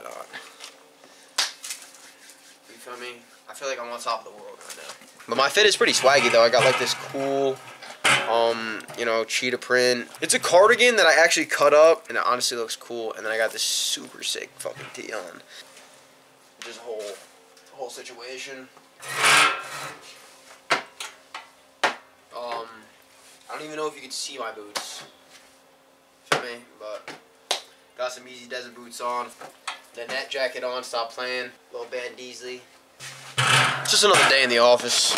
Why not? You feel me? I feel like I'm on top of the world right now. But my fit is pretty swaggy though. I got like this cool, um, you know, cheetah print. It's a cardigan that I actually cut up, and it honestly looks cool. And then I got this super sick fucking tee on. Just a whole, whole situation. Um, I don't even know if you can see my boots. Feel me? But got some Yeezy desert boots on. The net jacket on. Stop playing. Little Band Deasley. It's just another day in the office.